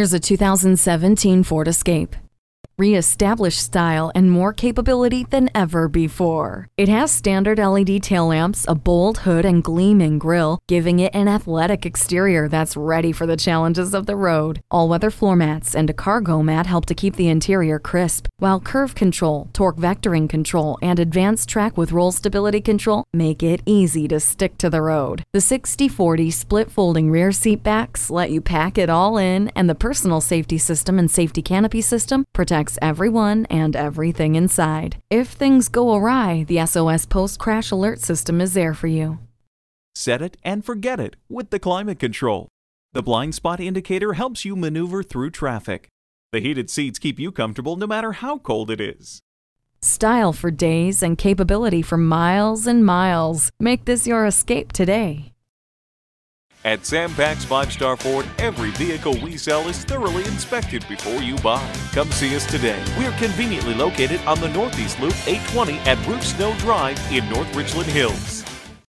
Here's a 2017 Ford Escape re-establish style and more capability than ever before. It has standard LED tail lamps, a bold hood, and gleaming grille, giving it an athletic exterior that's ready for the challenges of the road. All-weather floor mats and a cargo mat help to keep the interior crisp, while curve control, torque vectoring control, and AdvanceTrac with roll stability control make it easy to stick to the road. The 60-40 split folding rear seat backs let you pack it all in, and the personal safety system and safety canopy system protects everyone and everything inside. If things go awry, the SOS post crash alert system is there for you. Set it and forget it with the climate control. The blind spot indicator helps you maneuver through traffic. The heated seats keep you comfortable no matter how cold it is. Style for days and capability for miles and miles. Make this your escape today. At Sam Pack's 5-Star Ford, every vehicle we sell is thoroughly inspected before you buy. Come see us today. We're conveniently located on the Northeast Loop 820 at Rufe Snow Drive in North Richland Hills.